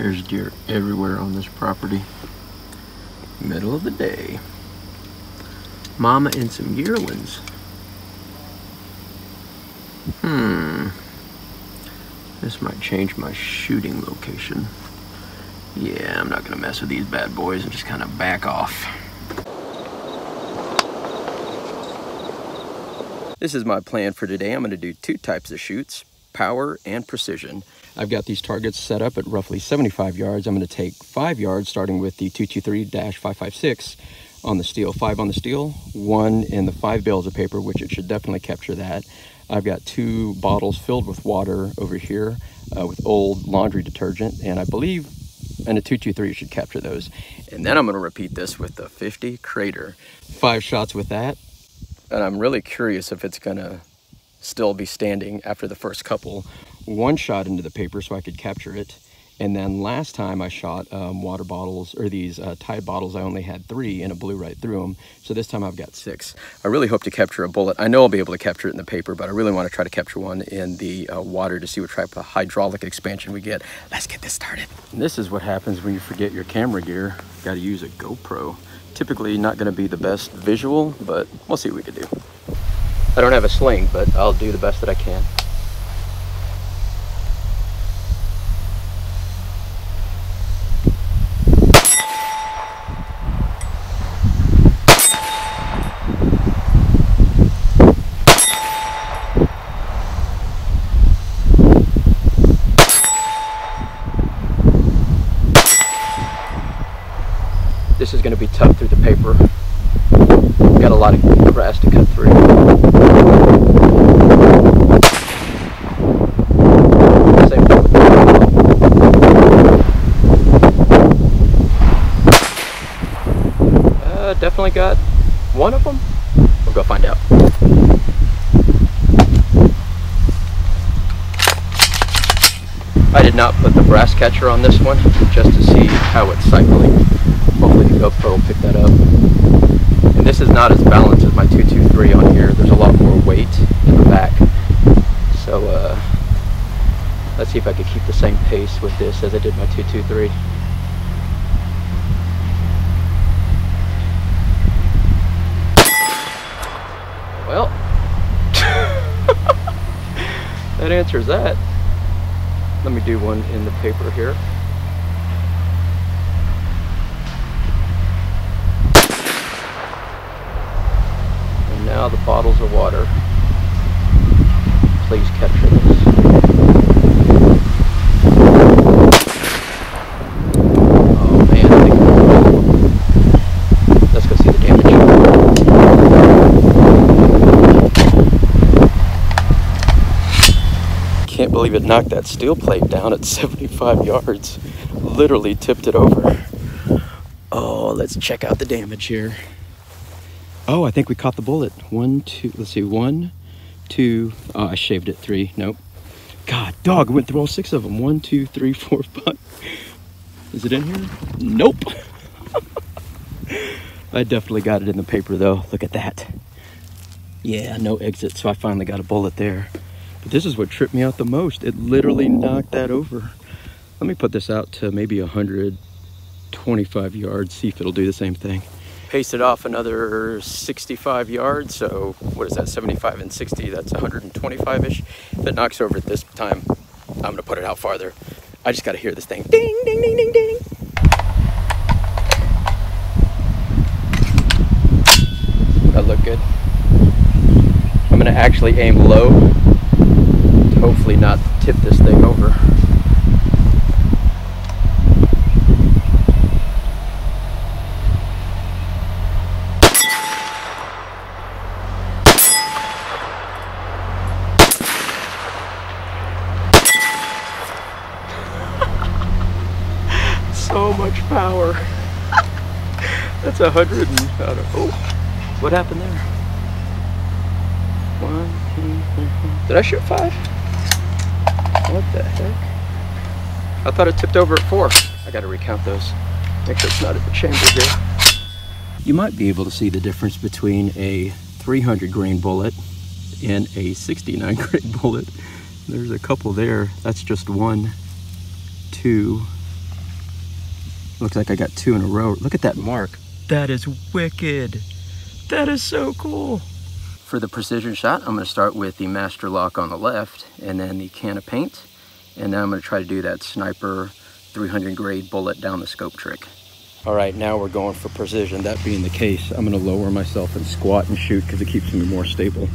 There's deer everywhere on this property. Middle of the day. Mama and some yearlings. Hmm. This might change my shooting location. Yeah, I'm not gonna mess with these bad boys and just kind of back off. This is my plan for today. I'm gonna do two types of shoots, power and precision. I've got these targets set up at roughly 75 yards. I'm gonna take five yards, starting with the 223-556 on the steel, five on the steel, one in the five bales of paper, which it should definitely capture that. I've got two bottles filled with water over here uh, with old laundry detergent, and I believe and a 223 should capture those. And then I'm gonna repeat this with the 50 Krater. Five shots with that, and I'm really curious if it's gonna still be standing after the first couple. One shot into the paper so I could capture it, and then last time I shot um, water bottles, or these uh, Tide bottles, I only had three and it blew right through them. So this time I've got six. I really hope to capture a bullet. I know I'll be able to capture it in the paper, but I really want to try to capture one in the uh, water to see what type of hydraulic expansion we get. Let's get this started. And this is what happens when you forget your camera gear. Got to use a GoPro. Typically not going to be the best visual, but we'll see what we can do. I don't have a sling, but I'll do the best that I can. This is going to be tough through the paper. Got a lot of grass to cut through. Same thing with the uh, definitely got one of them. We'll go find out. I did not put the brass catcher on this one just to see how it's cycling. Hopefully the GoPro will pick that up. And this is not as balanced as my 223 on here. There's a lot more weight in the back. So uh, let's see if I can keep the same pace with this as I did my 223. Well, that answers that. Let me do one in the paper here. And now the bottles of water. Please capture this. Oh man, I think Let's go see the damage. Can't believe it knocked that steel plate down at 75 yards. Literally tipped it over. Oh, let's check out the damage here. Oh, I think we caught the bullet. One, two, let's see, one, two, oh, I shaved it, three, nope. God, dog, went through all six of them. One, two, three, four, five. Is it in here? Nope. I definitely got it in the paper though. Look at that. Yeah, no exit, so I finally got a bullet there. But this is what tripped me out the most. It literally knocked that over. Let me put this out to maybe 125 yards, see if it'll do the same thing. Pace it off another 65 yards, so what is that, 75 and 60, that's 125-ish. If it knocks over at this time, I'm gonna put it out farther. I just gotta hear this thing, ding, ding, ding, ding, ding. That look good. I'm gonna actually aim low hopefully not tip this thing over. so much power. That's a hundred and oh, what happened there? One, two, three, four. Did I shoot five? What the heck? I thought it tipped over at four. I gotta recount those. Make sure it's not at the chamber here. You might be able to see the difference between a 300 grain bullet and a 69 grain bullet. There's a couple there. That's just one, two, Looks like I got two in a row. Look at that mark. That is wicked. That is so cool. For the precision shot, I'm gonna start with the master lock on the left and then the can of paint. And then I'm gonna try to do that sniper 300 grade bullet down the scope trick. All right, now we're going for precision. That being the case, I'm gonna lower myself and squat and shoot because it keeps me more stable.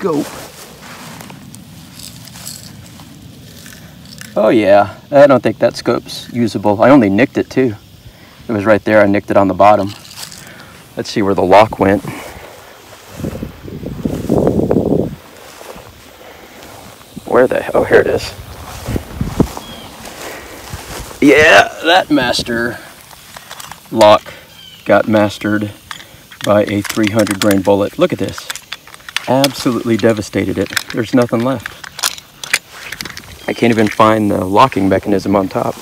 scope. Oh yeah, I don't think that scope's usable. I only nicked it too. It was right there, I nicked it on the bottom. Let's see where the lock went. Where the, oh here it is. Yeah, that master lock got mastered by a 300 grain bullet. Look at this absolutely devastated it. There's nothing left. I can't even find the locking mechanism on top.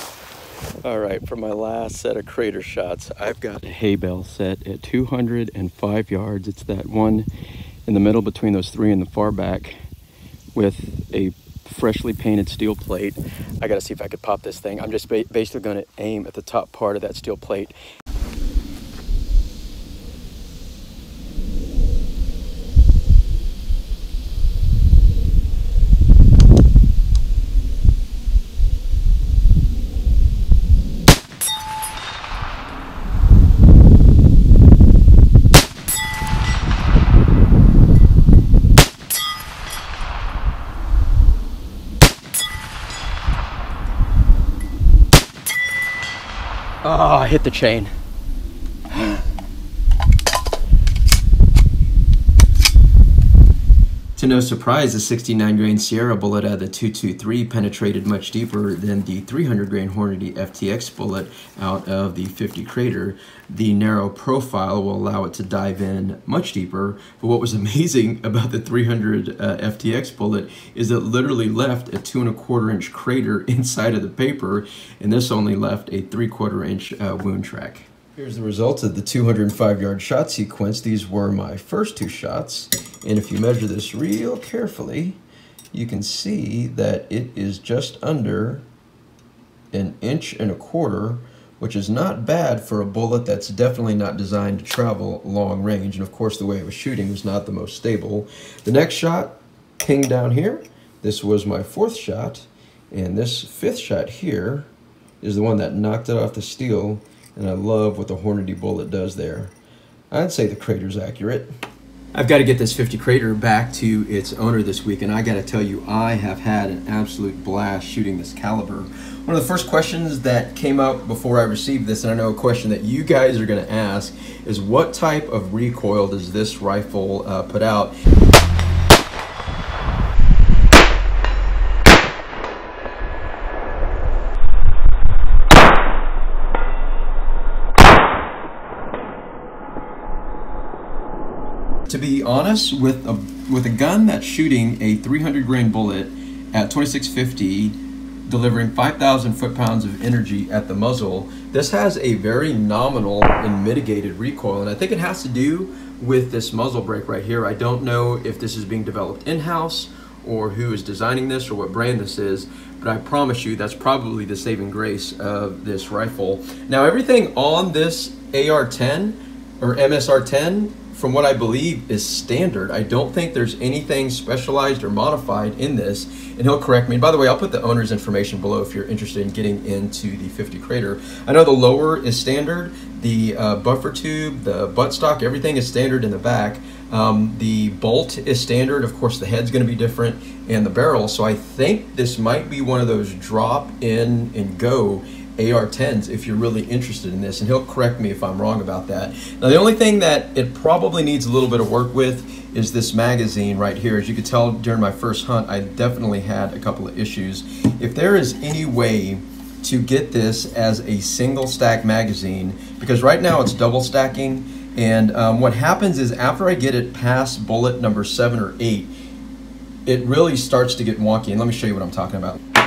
All right, for my last set of Krater shots, I've got a hay bale set at 205 yards. It's that one in the middle between those three in the far back with a freshly painted steel plate. I gotta see if I could pop this thing. I'm just basically gonna aim at the top part of that steel plate Oh, I hit the chain. To no surprise, the 69 grain Sierra bullet out of the 223 penetrated much deeper than the 300 grain Hornady FTX bullet out of the 50 Krater. The narrow profile will allow it to dive in much deeper, but what was amazing about the 300 uh, FTX bullet is it literally left a two and a quarter inch crater inside of the paper, and this only left a three quarter inch uh, wound track. Here's the results of the 205 yard shot sequence. These were my first two shots. And if you measure this real carefully, you can see that it is just under an inch and a quarter, which is not bad for a bullet that's definitely not designed to travel long range. And of course, the way it was shooting was not the most stable. The next shot pinged down here. This was my fourth shot. And this fifth shot here is the one that knocked it off the steel and I love what the Hornady bullet does there. I'd say the Krater's accurate. I've got to get this 50 Krater back to its owner this week, and I got to tell you, I have had an absolute blast shooting this caliber. One of the first questions that came up before I received this, and I know a question that you guys are going to ask, is what type of recoil does this rifle uh, put out? To be honest, with a with a gun that's shooting a 300 grain bullet at 2650, delivering 5,000 foot-pounds of energy at the muzzle, this has a very nominal and mitigated recoil, and I think it has to do with this muzzle brake right here. I don't know if this is being developed in-house or who is designing this or what brand this is, but I promise you that's probably the saving grace of this rifle. Now everything on this AR-10 or MSR-10 from what I believe is standard. I don't think there's anything specialized or modified in this, and he'll correct me. And by the way, I'll put the owner's information below if you're interested in getting into the 50 Krater. I know the lower is standard, the uh, buffer tube, the buttstock, everything is standard in the back. Um, the bolt is standard. Of course, the head's going to be different, and the barrel. So I think this might be one of those drop in and go AR-10s if you're really interested in this, and he'll correct me if I'm wrong about that. Now, the only thing that it probably needs a little bit of work with is this magazine right here. As you could tell during my first hunt, I definitely had a couple of issues. If there is any way to get this as a single stack magazine, because right now it's double stacking, and um, what happens is after I get it past bullet number seven or eight, it really starts to get wonky. And let me show you what I'm talking about.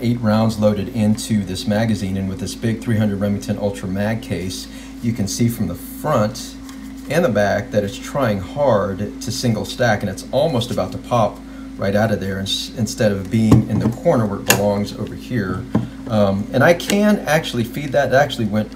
Eight rounds loaded into this magazine and with this big 300 Remington Ultra Mag case, you can see from the front and the back that it's trying hard to single stack and it's almost about to pop right out of there instead of being in the corner where it belongs over here. Um, and I can actually feed that, it actually went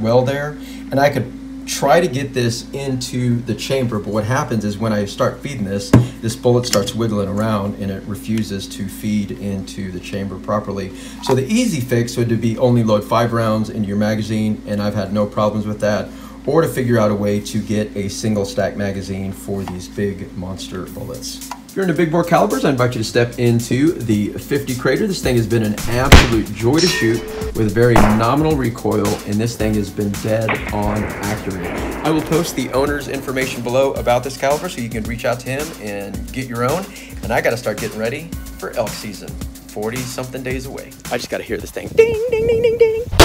well there, and I could try to get this into the chamber, but what happens is when I start feeding this, this bullet starts wiggling around and it refuses to feed into the chamber properly. So the easy fix would be only load five rounds into your magazine, and I've had no problems with that, or to figure out a way to get a single stack magazine for these big monster bullets. If you're into big bore calibers, I invite you to step into the 50 Krater. This thing has been an absolute joy to shoot with very nominal recoil, and this thing has been dead on accurate. I will post the owner's information below about this caliber so you can reach out to him and get your own. And I got to start getting ready for elk season. 40 something days away. I just got to hear this thing. Ding, ding, ding, ding, ding.